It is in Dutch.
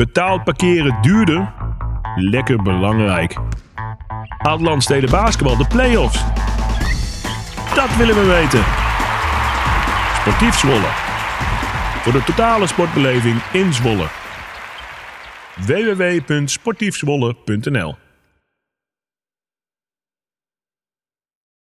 Betaald parkeren duurder? Lekker belangrijk. Haalt Landsteden Basketbal de play-offs? Dat willen we weten. Sportief Zwolle. Voor de totale sportbeleving in Zwolle. www.sportiefzwolle.nl